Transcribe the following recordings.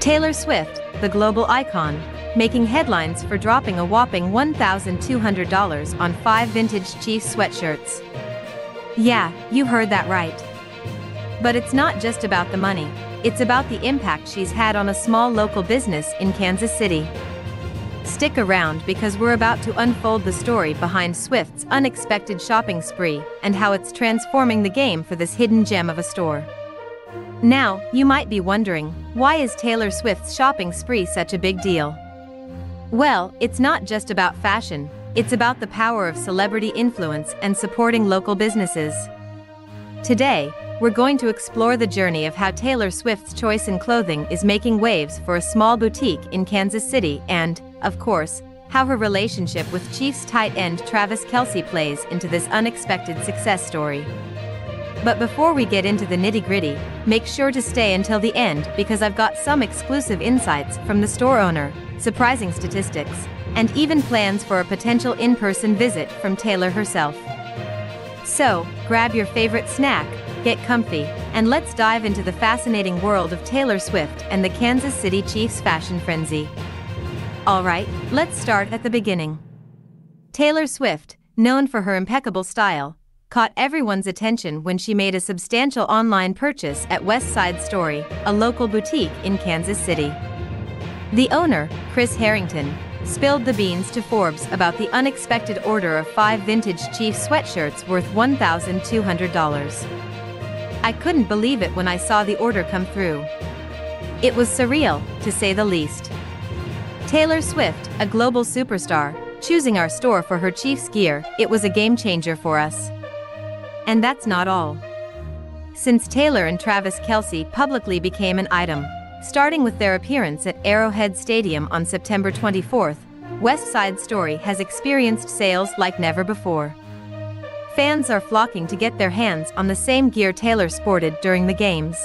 Taylor Swift, the global icon, making headlines for dropping a whopping $1,200 on five vintage Chiefs sweatshirts. Yeah, you heard that right. But it's not just about the money, it's about the impact she's had on a small local business in Kansas City. Stick around because we're about to unfold the story behind Swift's unexpected shopping spree and how it's transforming the game for this hidden gem of a store. Now, you might be wondering, why is Taylor Swift's shopping spree such a big deal? Well, it's not just about fashion, it's about the power of celebrity influence and supporting local businesses. Today, we're going to explore the journey of how Taylor Swift's choice in clothing is making waves for a small boutique in Kansas City and, of course, how her relationship with Chiefs tight end Travis Kelce plays into this unexpected success story. But before we get into the nitty gritty, make sure to stay until the end because I've got some exclusive insights from the store owner, surprising statistics, and even plans for a potential in person visit from Taylor herself. So, grab your favorite snack, get comfy, and let's dive into the fascinating world of Taylor Swift and the Kansas City Chiefs fashion frenzy. Alright, let's start at the beginning. Taylor Swift, known for her impeccable style, caught everyone's attention when she made a substantial online purchase at West Side Story, a local boutique in Kansas City. The owner, Chris Harrington, spilled the beans to Forbes about the unexpected order of five vintage Chiefs sweatshirts worth $1,200. I couldn't believe it when I saw the order come through. It was surreal, to say the least. Taylor Swift, a global superstar, choosing our store for her Chiefs gear, it was a game changer for us. And that's not all. Since Taylor and Travis Kelce publicly became an item, starting with their appearance at Arrowhead Stadium on September 24, West Side Story has experienced sales like never before. Fans are flocking to get their hands on the same gear Taylor sported during the games.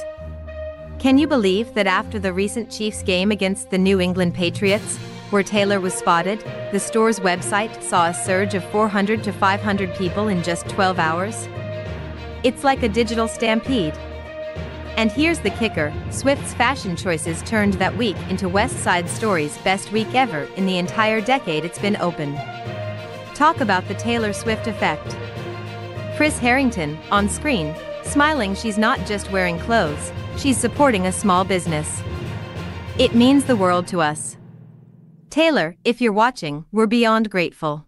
Can you believe that after the recent Chiefs game against the New England Patriots, where Taylor was spotted, the store's website saw a surge of 400 to 500 people in just 12 hours? It's like a digital stampede. And here's the kicker, Swift's fashion choices turned that week into West Side Story's best week ever in the entire decade it's been open. Talk about the Taylor Swift effect. Chris Harrington, on screen, smiling she's not just wearing clothes, she's supporting a small business. It means the world to us. Taylor, if you're watching, we're beyond grateful.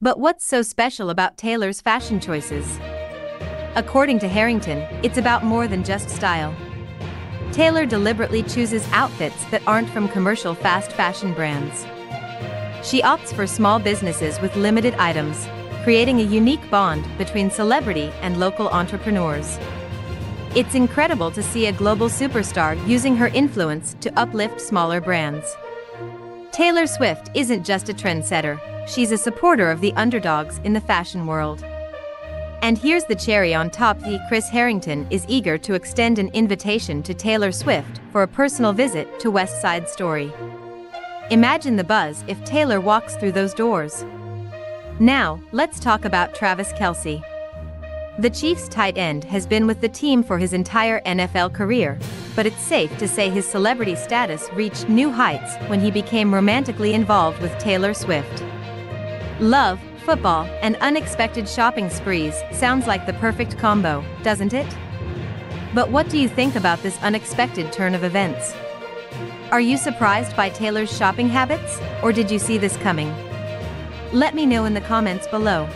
But what's so special about Taylor's fashion choices? According to Harrington, it's about more than just style. Taylor deliberately chooses outfits that aren't from commercial fast fashion brands. She opts for small businesses with limited items, creating a unique bond between celebrity and local entrepreneurs. It's incredible to see a global superstar using her influence to uplift smaller brands. Taylor Swift isn't just a trendsetter, she's a supporter of the underdogs in the fashion world. And here's the cherry on top the Chris Harrington is eager to extend an invitation to Taylor Swift for a personal visit to West Side Story. Imagine the buzz if Taylor walks through those doors. Now, let's talk about Travis Kelce. The Chiefs tight end has been with the team for his entire NFL career, but it's safe to say his celebrity status reached new heights when he became romantically involved with Taylor Swift. Love, football, and unexpected shopping sprees sounds like the perfect combo, doesn't it? But what do you think about this unexpected turn of events? Are you surprised by Taylor's shopping habits, or did you see this coming? Let me know in the comments below.